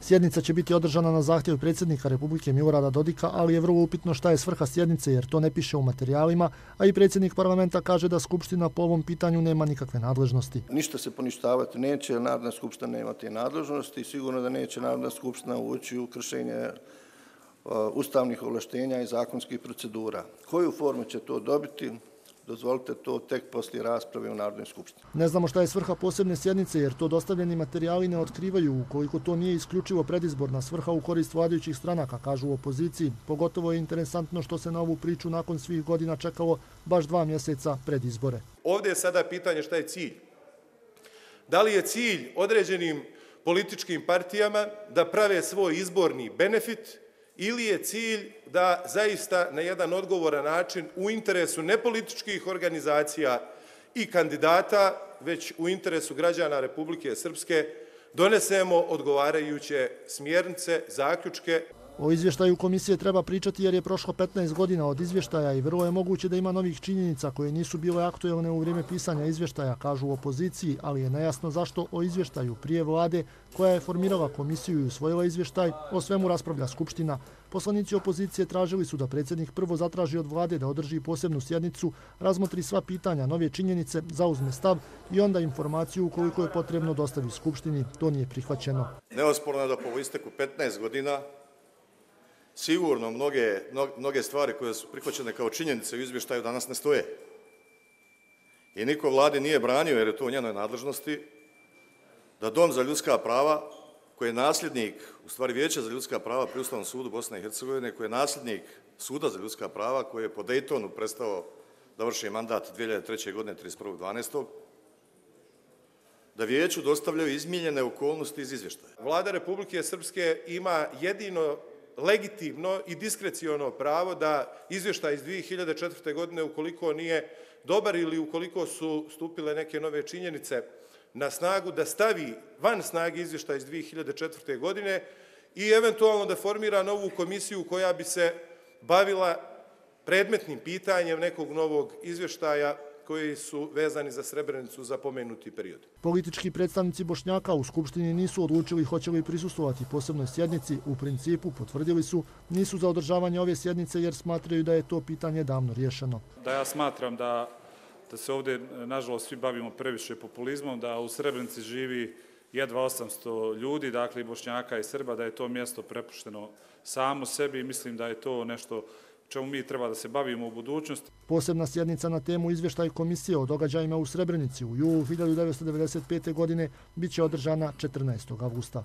Sjednica će biti održana na zahtjev predsjednika Republike Milorada Dodika, ali je vrlo upitno šta je svrha sjednice jer to ne piše u materijalima, a i predsjednik parlamenta kaže da Skupština po ovom pitanju nema nikakve nadležnosti. Ništa se poništavati neće, Narodna skupština nema te nadležnosti i sigurno da neće Narodna skupština ući u kršenje e, ustavnih ovlaštenja i zakonskih procedura. Koju formu će to dobiti? Dozvolite to tek poslije rasprave u Narodnoj skupštini. Ne znamo šta je svrha posebne sjednice, jer to dostavljeni materijali ne otkrivaju, ukoliko to nije isključivo predizborna svrha u korist vladajućih stranaka, kažu u opoziciji. Pogotovo je interesantno što se na ovu priču nakon svih godina čekalo baš dva mjeseca pred izbore. Ovdje je sada pitanje šta je cilj. Da li je cilj određenim političkim partijama da prave svoj izborni benefit ili je cilj da zaista na jedan odgovoran način u interesu nepolitičkih organizacija i kandidata, već u interesu građana Republike Srpske, donesemo odgovarajuće smjernice, zaključke. O izvještaju komisije treba pričati jer je prošlo 15 godina od izvještaja i vrlo je moguće da ima novih činjenica koje nisu bile aktuelne u vrijeme pisanja izvještaja, kažu u opoziciji, ali je nejasno zašto o izvještaju prije vlade koja je formirala komisiju i usvojila izvještaj, o svemu raspravlja Skupština. Poslanici opozicije tražili su da predsjednik prvo zatraži od vlade da održi posebnu sjednicu, razmotri sva pitanja, nove činjenice, zauzme stav i onda informaciju ukoliko je potrebno dostavi Skupštini. To nije prihvaćeno. Neosporno je da po isteku 15 godina sigurno mnoge, mnoge stvari koje su prihvaćene kao činjenice u izvještaju danas ne stoje. I niko vladi nije branio, jer je to u njenoj nadležnosti, da Dom za ljudska prava, koji je nasljednik, u stvari Vijeća za ljudska prava pri Ustavnom sudu Bosne i Hercegovine, koji je nasljednik Suda za ljudska prava, koji je po Daytonu prestao da vrši mandat 2003. godine 31.12. da Vijeću dostavljaju izmiljene okolnosti iz izvještaja. Vlada Republike Srpske ima jedino legitimno i diskrecijono pravo da izvještaj iz 2004. godine, ukoliko nije dobar ili ukoliko su stupile neke nove činjenice na snagu, da stavi van snage izvještaj iz 2004. godine i eventualno da formira novu komisiju koja bi se bavila predmetnim pitanjem nekog novog izvještaja koji su vezani za Srebrenicu za pomenuti period. Politički predstavnici Bošnjaka u Skupštini nisu odlučili hoće li prisustovati posebnoj sjednici. U principu potvrdili su nisu za održavanje ove sjednice jer smatraju da je to pitanje davno riješeno. Da ja smatram da, da se ovdje, nažalost, svi bavimo previše populizmom, da u Srebrenici živi jedva 800 ljudi, dakle i Bošnjaka i Srba, da je to mjesto prepušteno samo sebi i mislim da je to nešto čemu mi treba da se bavimo u budućnosti. Posebna sjednica na temu izvještaj komisije o događajima u Srebrenici u julu 1995. godine bit će održana 14. augusta.